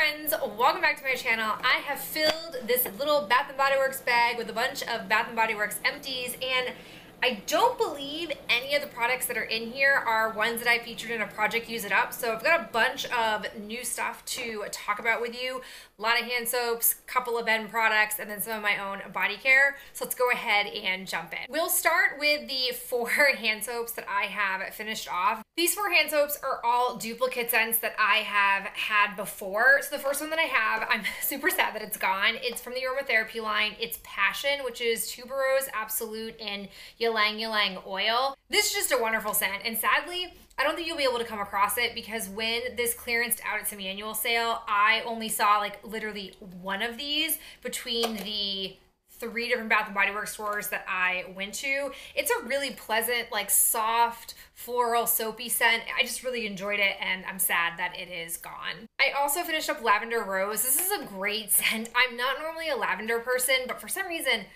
friends, welcome back to my channel. I have filled this little Bath & Body Works bag with a bunch of Bath & Body Works empties and I don't believe any of the products that are in here are ones that I featured in a project Use It Up. So I've got a bunch of new stuff to talk about with you. A lot of hand soaps, a couple of Ben products, and then some of my own body care. So let's go ahead and jump in. We'll start with the four hand soaps that I have finished off. These four hand soaps are all duplicate scents that I have had before. So the first one that I have, I'm super sad that it's gone. It's from the Aromatherapy line. It's Passion, which is Tuberose Absolute and Ylang Ylang Oil. This is just a wonderful scent. And sadly, I don't think you'll be able to come across it because when this clearanced out at some annual sale, I only saw like literally one of these between the three different Bath and Body Works stores that I went to. It's a really pleasant, like soft, floral, soapy scent. I just really enjoyed it and I'm sad that it is gone. I also finished up Lavender Rose. This is a great scent. I'm not normally a lavender person, but for some reason,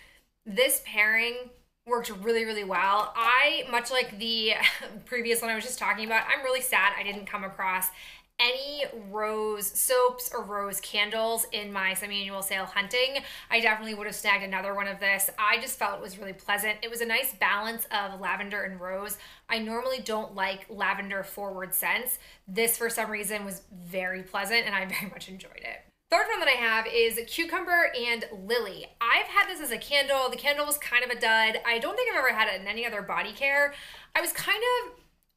this pairing worked really, really well. I, much like the previous one I was just talking about, I'm really sad I didn't come across any rose soaps or rose candles in my semi-annual sale hunting. I definitely would have snagged another one of this. I just felt it was really pleasant. It was a nice balance of lavender and rose. I normally don't like lavender forward scents. This for some reason was very pleasant and I very much enjoyed it. Third one that I have is Cucumber and Lily. I've had this as a candle. The candle was kind of a dud. I don't think I've ever had it in any other body care. I was kind of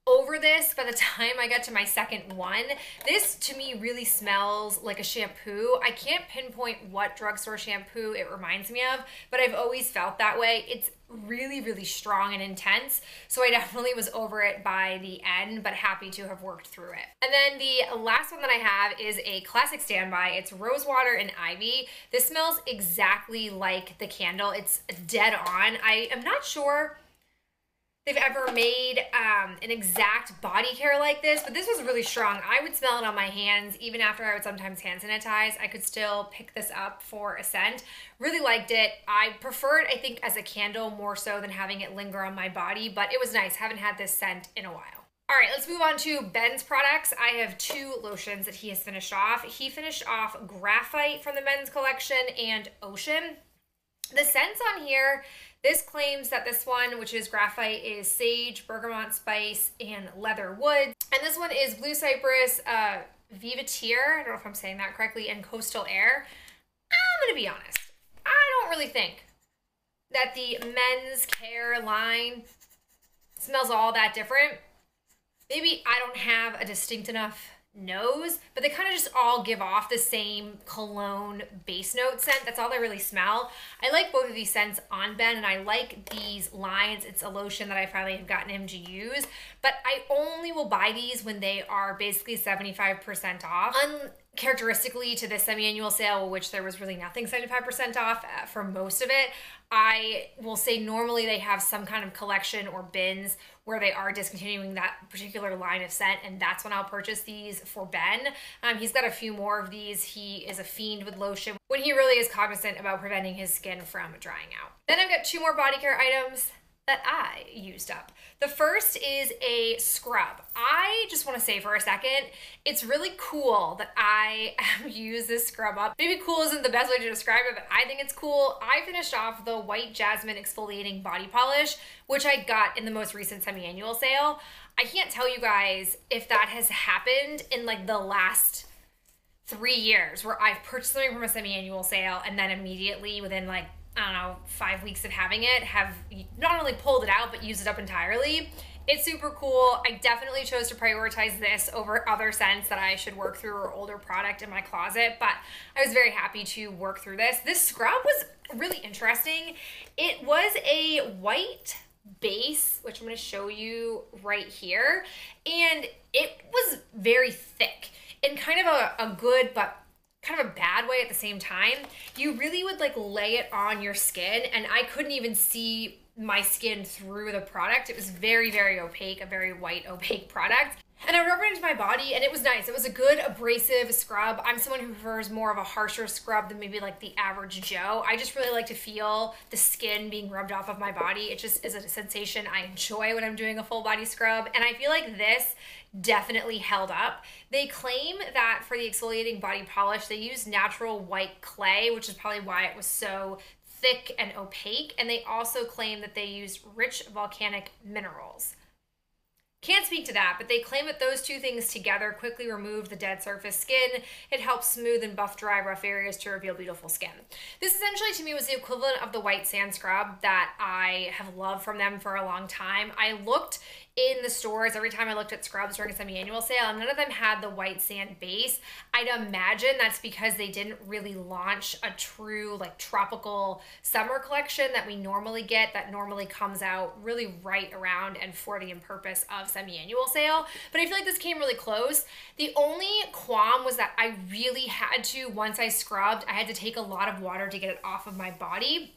over this by the time I got to my second one. This to me really smells like a shampoo. I can't pinpoint what drugstore shampoo it reminds me of, but I've always felt that way. It's really, really strong and intense. So I definitely was over it by the end, but happy to have worked through it. And then the last one that I have is a classic standby. It's rose water and ivy. This smells exactly like the candle. It's dead on. I am not sure they've ever made um, an exact body care like this, but this was really strong. I would smell it on my hands even after I would sometimes hand sanitize. I could still pick this up for a scent. Really liked it. I prefer it, I think, as a candle more so than having it linger on my body, but it was nice. Haven't had this scent in a while. All right, let's move on to Ben's products. I have two lotions that he has finished off. He finished off Graphite from the men's collection and Ocean. The scents on here this claims that this one, which is graphite, is sage, bergamot spice, and leather wood. And this one is blue cypress, uh, Vivateer, I don't know if I'm saying that correctly, and coastal air. I'm gonna be honest, I don't really think that the men's care line smells all that different. Maybe I don't have a distinct enough nose, but they kind of just all give off the same cologne base note scent. That's all they really smell. I like both of these scents on Ben, and I like these lines. It's a lotion that I finally have gotten him to use, but I only will buy these when they are basically 75% off. Uncharacteristically to this semi-annual sale, which there was really nothing 75% off uh, for most of it, I will say normally they have some kind of collection or bins where they are discontinuing that particular line of scent, and that's when I'll purchase these for Ben. Um, he's got a few more of these. He is a fiend with lotion when he really is cognizant about preventing his skin from drying out. Then I've got two more body care items that I used up. The first is a scrub. I just want to say for a second, it's really cool that I used this scrub up. Maybe cool isn't the best way to describe it, but I think it's cool. I finished off the White Jasmine Exfoliating Body Polish, which I got in the most recent semi-annual sale. I can't tell you guys if that has happened in like the last three years where I've purchased something from a semi-annual sale and then immediately within like I don't know, five weeks of having it, have not only pulled it out, but used it up entirely. It's super cool. I definitely chose to prioritize this over other scents that I should work through or older product in my closet, but I was very happy to work through this. This scrub was really interesting. It was a white base, which I'm gonna show you right here, and it was very thick in kind of a, a good but kind of a bad way at the same time, you really would like lay it on your skin and I couldn't even see my skin through the product. It was very, very opaque, a very white, opaque product. And I rubbed it into my body and it was nice. It was a good abrasive scrub. I'm someone who prefers more of a harsher scrub than maybe like the average Joe. I just really like to feel the skin being rubbed off of my body. It just is a sensation I enjoy when I'm doing a full body scrub. And I feel like this definitely held up. They claim that for the exfoliating body polish, they use natural white clay, which is probably why it was so thick and opaque. And they also claim that they use rich volcanic minerals. Can't speak to that, but they claim that those two things together quickly remove the dead surface skin. It helps smooth and buff dry, rough areas to reveal beautiful skin. This essentially to me was the equivalent of the white sand scrub that I have loved from them for a long time. I looked in the stores every time I looked at scrubs during a semi-annual sale and none of them had the white sand base. I'd imagine that's because they didn't really launch a true like tropical summer collection that we normally get that normally comes out really right around and for the purpose of semi-annual sale. But I feel like this came really close. The only qualm was that I really had to, once I scrubbed, I had to take a lot of water to get it off of my body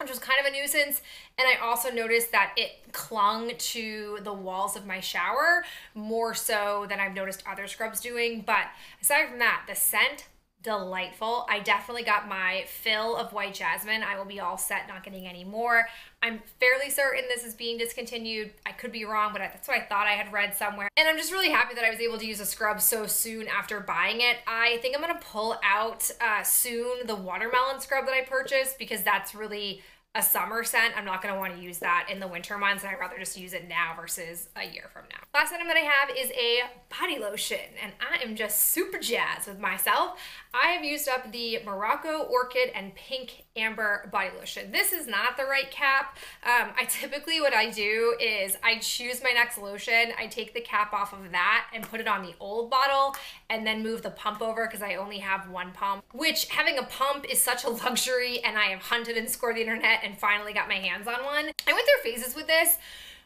which was kind of a nuisance. And I also noticed that it clung to the walls of my shower more so than I've noticed other scrubs doing. But aside from that, the scent, delightful. I definitely got my fill of white jasmine. I will be all set, not getting any more. I'm fairly certain this is being discontinued. I could be wrong, but that's what I thought I had read somewhere. And I'm just really happy that I was able to use a scrub so soon after buying it. I think I'm gonna pull out uh, soon the watermelon scrub that I purchased because that's really a summer scent, I'm not gonna wanna use that in the winter months and I'd rather just use it now versus a year from now. Last item that I have is a body lotion and I am just super jazzed with myself. I have used up the Morocco Orchid and Pink Amber body lotion. This is not the right cap. Um, I typically, what I do is I choose my next lotion, I take the cap off of that and put it on the old bottle and then move the pump over because I only have one pump, which having a pump is such a luxury and I have hunted and scored the internet and finally got my hands on one. I went through phases with this.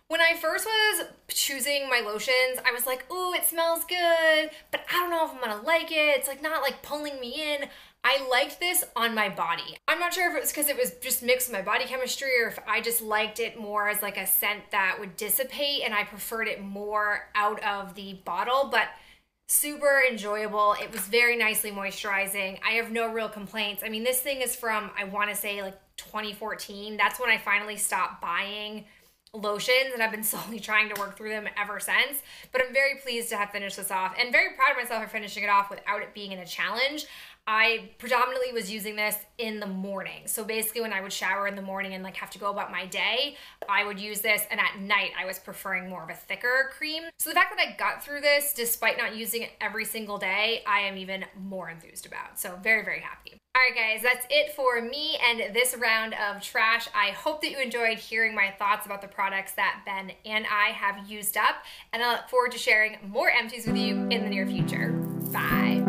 When I first was choosing my lotions, I was like, ooh, it smells good, but I don't know if I'm gonna like it. It's like not like pulling me in. I liked this on my body. I'm not sure if it was because it was just mixed with my body chemistry or if I just liked it more as like a scent that would dissipate and I preferred it more out of the bottle, but super enjoyable. It was very nicely moisturizing. I have no real complaints. I mean, this thing is from, I wanna say like 2014. That's when I finally stopped buying lotions and I've been slowly trying to work through them ever since. But I'm very pleased to have finished this off and very proud of myself for finishing it off without it being in a challenge. I predominantly was using this in the morning. So basically when I would shower in the morning and like have to go about my day, I would use this and at night I was preferring more of a thicker cream. So the fact that I got through this despite not using it every single day, I am even more enthused about. So very, very happy. All right, guys, that's it for me and this round of trash. I hope that you enjoyed hearing my thoughts about the products that Ben and I have used up, and I look forward to sharing more empties with you in the near future. Bye.